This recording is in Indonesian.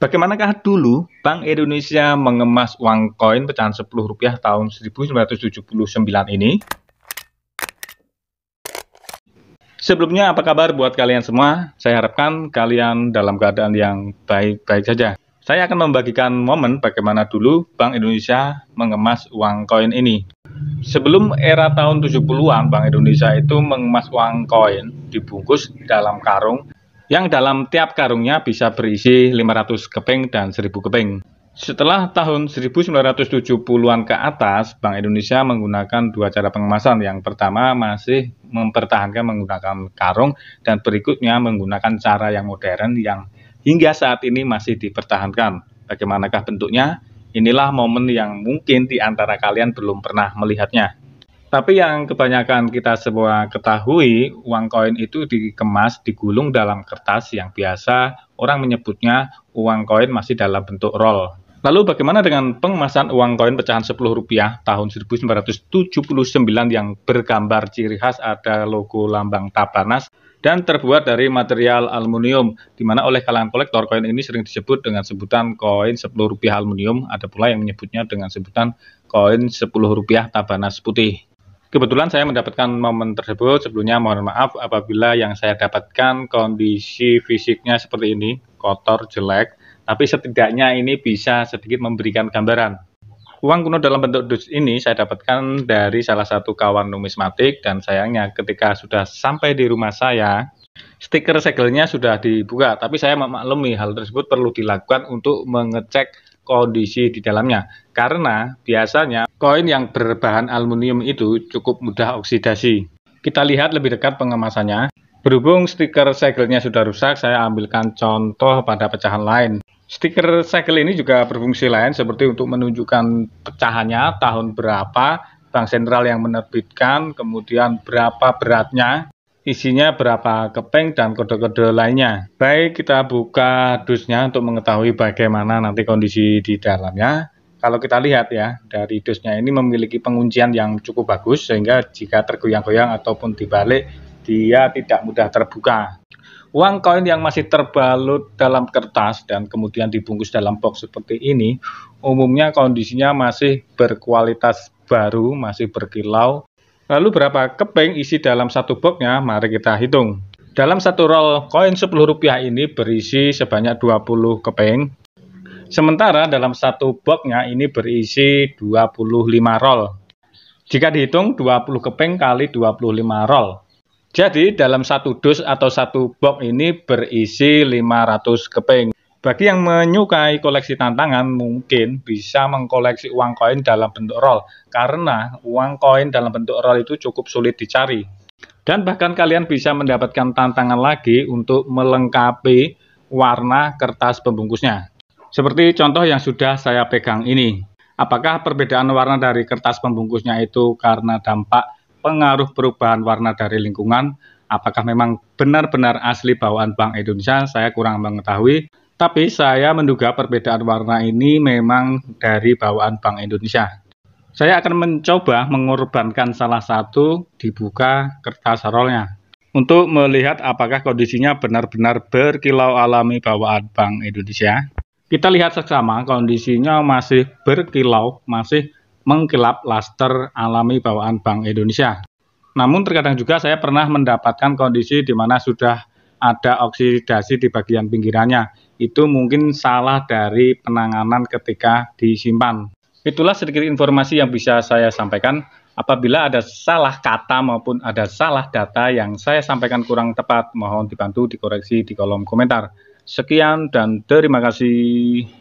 Bagaimanakah dulu Bank Indonesia mengemas uang koin pecahan 10 rupiah tahun 1979 ini? Sebelumnya apa kabar buat kalian semua? Saya harapkan kalian dalam keadaan yang baik-baik saja. Saya akan membagikan momen bagaimana dulu Bank Indonesia mengemas uang koin ini. Sebelum era tahun 70-an, Bank Indonesia itu mengemas uang koin dibungkus dalam karung yang dalam tiap karungnya bisa berisi 500 keping dan 1000 keping. Setelah tahun 1970-an ke atas, Bank Indonesia menggunakan dua cara pengemasan. Yang pertama masih mempertahankan menggunakan karung dan berikutnya menggunakan cara yang modern yang hingga saat ini masih dipertahankan. Bagaimanakah bentuknya? Inilah momen yang mungkin di antara kalian belum pernah melihatnya. Tapi yang kebanyakan kita semua ketahui, uang koin itu dikemas, digulung dalam kertas yang biasa orang menyebutnya uang koin masih dalam bentuk roll. Lalu bagaimana dengan pengemasan uang koin pecahan 10 rupiah tahun 1979 yang bergambar ciri khas ada logo lambang Tabanas dan terbuat dari material aluminium, di mana oleh kalangan kolektor koin ini sering disebut dengan sebutan koin 10 rupiah aluminium, ada pula yang menyebutnya dengan sebutan koin 10 rupiah Tabanas putih. Kebetulan saya mendapatkan momen tersebut. Sebelumnya mohon maaf apabila yang saya dapatkan kondisi fisiknya seperti ini, kotor, jelek. Tapi setidaknya ini bisa sedikit memberikan gambaran. Uang kuno dalam bentuk dus ini saya dapatkan dari salah satu kawan numismatik dan sayangnya ketika sudah sampai di rumah saya, stiker segelnya sudah dibuka. Tapi saya memaklumi hal tersebut perlu dilakukan untuk mengecek kondisi di dalamnya. Karena biasanya koin yang berbahan aluminium itu cukup mudah oksidasi. Kita lihat lebih dekat pengemasannya. Berhubung stiker segelnya sudah rusak, saya ambilkan contoh pada pecahan lain. Stiker segel ini juga berfungsi lain seperti untuk menunjukkan pecahannya, tahun berapa, bank sentral yang menerbitkan, kemudian berapa beratnya, isinya berapa keping dan kode-kode lainnya. Baik, kita buka dusnya untuk mengetahui bagaimana nanti kondisi di dalamnya. Kalau kita lihat ya, dari dusnya ini memiliki penguncian yang cukup bagus sehingga jika tergoyang-goyang ataupun dibalik, dia tidak mudah terbuka. Uang koin yang masih terbalut dalam kertas dan kemudian dibungkus dalam box seperti ini, umumnya kondisinya masih berkualitas baru, masih berkilau, Lalu berapa keping isi dalam satu boxnya? Mari kita hitung. Dalam satu roll koin 10 rupiah ini berisi sebanyak 20 keping. Sementara dalam satu boxnya ini berisi 25 roll. Jika dihitung 20 keping kali 25 roll. Jadi dalam satu dus atau satu box ini berisi 500 keping. Bagi yang menyukai koleksi tantangan, mungkin bisa mengkoleksi uang koin dalam bentuk roll, karena uang koin dalam bentuk roll itu cukup sulit dicari. Dan bahkan kalian bisa mendapatkan tantangan lagi untuk melengkapi warna kertas pembungkusnya. Seperti contoh yang sudah saya pegang ini. Apakah perbedaan warna dari kertas pembungkusnya itu karena dampak pengaruh perubahan warna dari lingkungan? Apakah memang benar-benar asli bawaan Bank Indonesia? Saya kurang mengetahui. Tapi saya menduga perbedaan warna ini memang dari bawaan Bank Indonesia. Saya akan mencoba mengorbankan salah satu dibuka kertas rollnya untuk melihat apakah kondisinya benar-benar berkilau alami bawaan Bank Indonesia. Kita lihat seksama kondisinya masih berkilau, masih mengkilap laster alami bawaan Bank Indonesia. Namun terkadang juga saya pernah mendapatkan kondisi di mana sudah ada oksidasi di bagian pinggirannya itu mungkin salah dari penanganan ketika disimpan. Itulah sedikit informasi yang bisa saya sampaikan. Apabila ada salah kata maupun ada salah data yang saya sampaikan kurang tepat, mohon dibantu dikoreksi di kolom komentar. Sekian dan terima kasih.